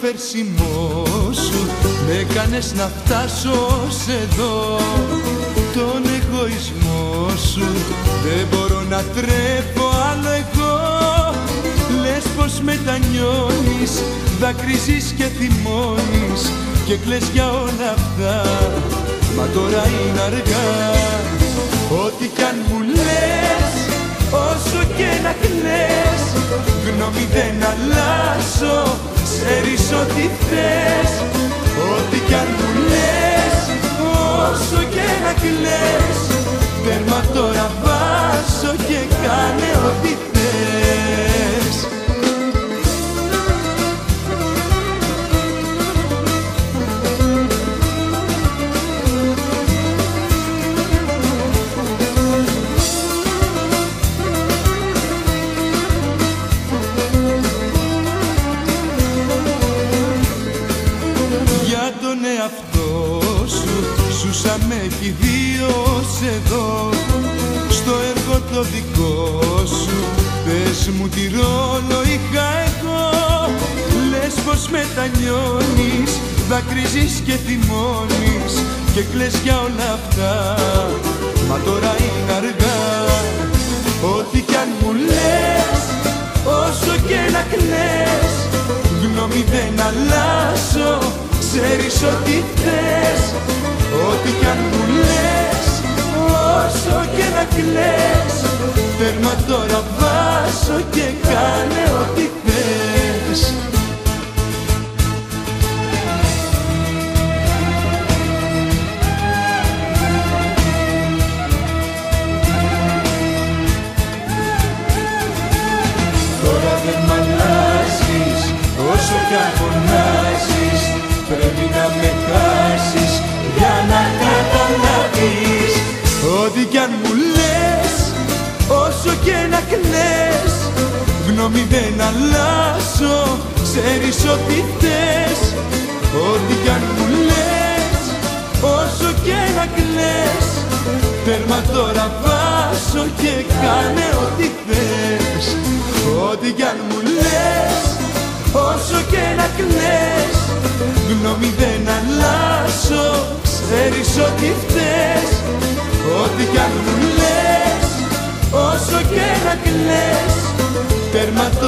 φερσιμό σου με κάνες να φτάσω σε εδώ. Τον εγωισμό σου δεν μπορώ να τρέφω άλλο εγώ. Λες πως μετανιώνεις δακρύζεις και θυμώνεις και κλαις για όλα αυτά. Μα τώρα είναι αργά. Ό,τι κι αν μου λες όσο και να κλαις γνώμη δεν αλλάζω. Ξέρεις ό,τι θες Ό,τι κι αν μου λες με έχει εδώ στο έργο το δικό σου Πες μου τι ρόλο είχα εγώ. Λες πως μετανιώνεις δακρύζεις και θυμώνεις και κλαις για όλα αυτά. Μα τώρα είναι αργά Ό,τι κι αν μου λες όσο και να κλαις Γνώμη δεν αλλάζω ξέρεις ό,τι θες Ό,τι κι αν μου λες, όσο και να κλαις. Τέρμα τώρα βάζω και κάνε ό,τι θες. Τώρα δεν μ' αλλάζεις, όσο κι αν Γνώμη δεν αλλάζω, ξέρεις ό,τι θες Ό,τι κι αν μου λες, όσο και να κλαις. Τέρμα τώρα βάζω και κάνε ό,τι θες. Ό,τι κι αν μου λες, όσο και να κλαις. Γνώμη δεν αλλάζω Ξέρεις ότι φταίς Ό,τι κι αν μου λες Όσο και να κλαις Τέρμα τώρα βάζω